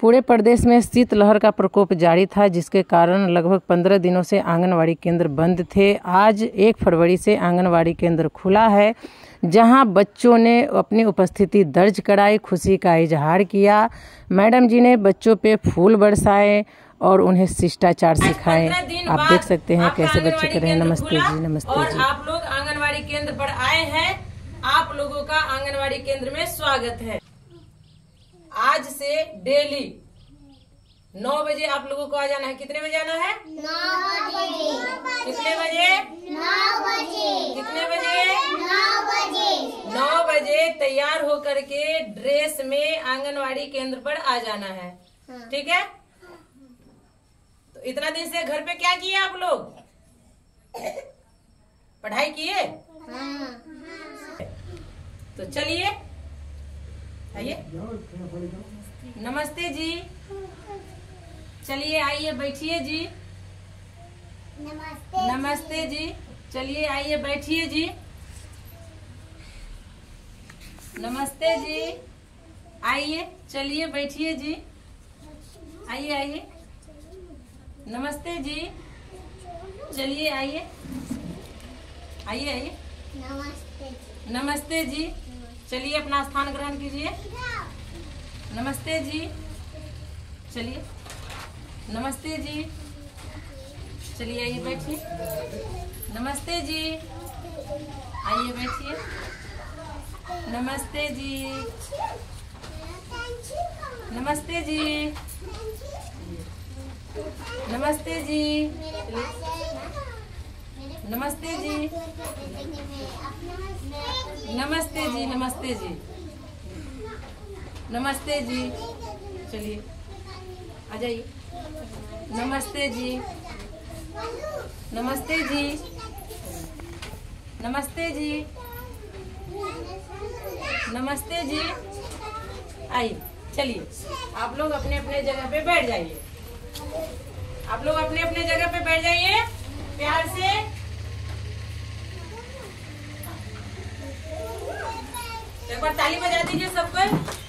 पूरे प्रदेश में शीतलहर का प्रकोप जारी था जिसके कारण लगभग पंद्रह दिनों से आंगनवाड़ी केंद्र बंद थे। आज एक फरवरी से आंगनवाड़ी केंद्र खुला है जहाँ बच्चों ने अपनी उपस्थिति दर्ज कराई खुशी का इजहार किया। मैडम जी ने बच्चों पे फूल बरसाए और उन्हें शिष्टाचार सिखाए। आप देख सकते हैं कैसे बच्चे कर रहे हैं नमस्ते जी नमस्ते जी। आप लोग आंगनबाड़ी केंद्र पर आए हैं। आप लोगों का आंगनबाड़ी केंद्र में स्वागत है। आज से डेली। नौ बजे आप लोगों को आ जाना है। कितने बजे आना है? कितने बजे? कितने बजे? नौ बजे। तैयार होकर के ड्रेस में आंगनवाड़ी केंद्र पर आ जाना है। ठीक है? तो इतना दिन से घर पे क्या किए आप लोग? पढ़ाई किए? तो चलिए। आइए। नमस्ते जी। चलिए आइए बैठिए जी। नमस्ते जी। चलिए आइए बैठिए जी। नमस्ते जी। आइए चलिए बैठिए जी। आइए आइए। नमस्ते जी। चलिए आइए। आइए आइए। नमस्ते जी। चलिए अपना स्थान ग्रहण कीजिए नमस्ते जी चलिए नमस्ते जी चलिए आइए बैठिए नमस्ते जी आइए बैठिए नमस्ते जी नमस्ते जी नमस्ते जी नमस्ते जी नमस्ते जी नमस्ते जी। नमस्ते जी। चलिए, आ जाइए। नमस्ते जी। नमस्ते जी। नमस्ते जी। नमस्ते जी। आइए, चलिए। आप लोग अपने अपने जगह पे बैठ जाइए। आप लोग अपने अपने जगह पे बैठ जाइए, प्यार से। एक बार ताली बजा दीजिए सबको।